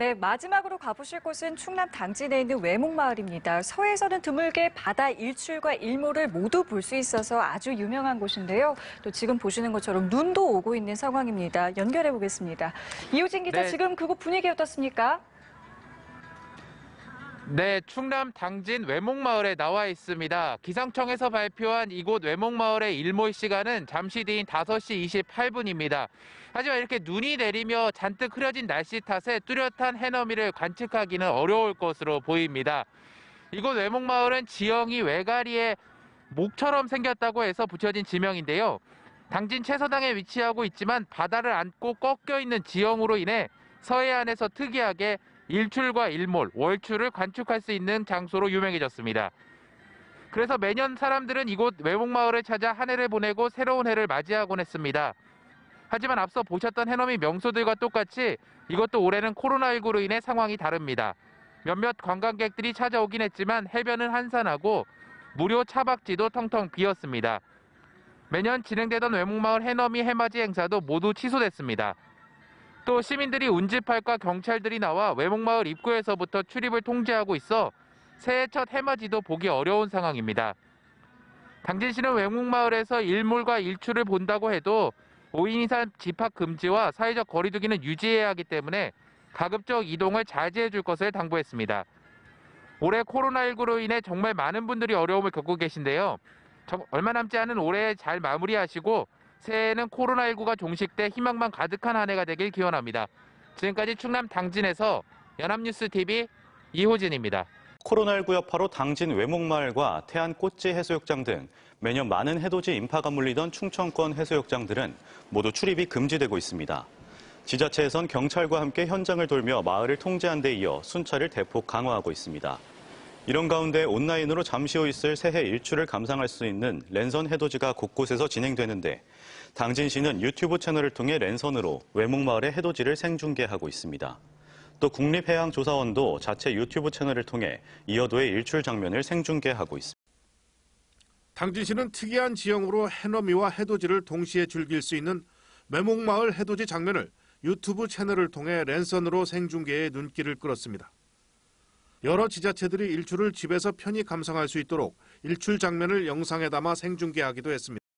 네, 마지막으로 가보실 곳은 충남 당진에 있는 외목마을입니다. 서해에서는 드물게 바다 일출과 일몰을 모두 볼 수 있어서 아주 유명한 곳인데요. 또 지금 보시는 것처럼 눈도 오고 있는 상황입니다. 연결해 보겠습니다. 이호진 기자, 네. 지금 그곳 분위기 어떻습니까? 네, 충남 당진 외목마을에 나와 있습니다. 기상청에서 발표한 이곳 외목마을의 일몰 시간은 잠시 뒤인 5시 28분입니다. 하지만 이렇게 눈이 내리며 잔뜩 흐려진 날씨 탓에 뚜렷한 해넘이를 관측하기는 어려울 것으로 보입니다. 이곳 외목마을은 지형이 외가리에 목처럼 생겼다고 해서 붙여진 지명인데요. 당진 최서당에 위치하고 있지만 바다를 안고 꺾여 있는 지형으로 인해 서해안에서 특이하게 일출과 일몰, 월출을 관측할 수 있는 장소로 유명해졌습니다. 그래서 매년 사람들은 이곳 외목마을을 찾아 한 해를 보내고 새로운 해를 맞이하곤 했습니다. 하지만 앞서 보셨던 해넘이 명소들과 똑같이 이것도 올해는 코로나19로 인해 상황이 다릅니다. 몇몇 관광객들이 찾아오긴 했지만 해변은 한산하고 무료 차박지도 텅텅 비었습니다. 매년 진행되던 외목마을 해넘이 해맞이 행사도 모두 취소됐습니다. 또 시민들이 운집할과 경찰들이 나와 외목마을 입구에서부터 출입을 통제하고 있어 새해 첫 해맞이도 보기 어려운 상황입니다. 당진시는 외목마을에서 일몰과 일출을 본다고 해도 5인 이상 집합 금지와 사회적 거리두기는 유지해야 하기 때문에 가급적 이동을 자제해 줄 것을 당부했습니다. 올해 코로나19로 인해 정말 많은 분들이 어려움을 겪고 계신데요. 정- 얼마 남지 않은 올해 잘 마무리하시고 새해에는 코로나19가 종식돼 희망만 가득한 한 해가 되길 기원합니다. 지금까지 충남 당진에서 연합뉴스 TV 이호진입니다. 코로나19 여파로 당진 외목마을과 태안 꽃지 해수욕장 등 매년 많은 해돋이 인파가 몰리던 충청권 해수욕장들은 모두 출입이 금지되고 있습니다. 지자체에선 경찰과 함께 현장을 돌며 마을을 통제한 데 이어 순찰을 대폭 강화하고 있습니다. 이런 가운데 온라인으로 잠시 후 있을 새해 일출을 감상할 수 있는 랜선 해돋이가 곳곳에서 진행되는데 당진 시는 유튜브 채널을 통해 랜선으로 외목마을의 해돋이를 생중계하고 있습니다. 또 국립해양조사원도 자체 유튜브 채널을 통해 이어도의 일출 장면을 생중계하고 있습니다. 당진시는 특이한 지형으로 해넘이와 해돋이를 동시에 즐길 수 있는 매목마을 해돋이 장면을 유튜브 채널을 통해 랜선으로 생중계에 눈길을 끌었습니다. 여러 지자체들이 일출을 집에서 편히 감상할 수 있도록 일출 장면을 영상에 담아 생중계하기도 했습니다.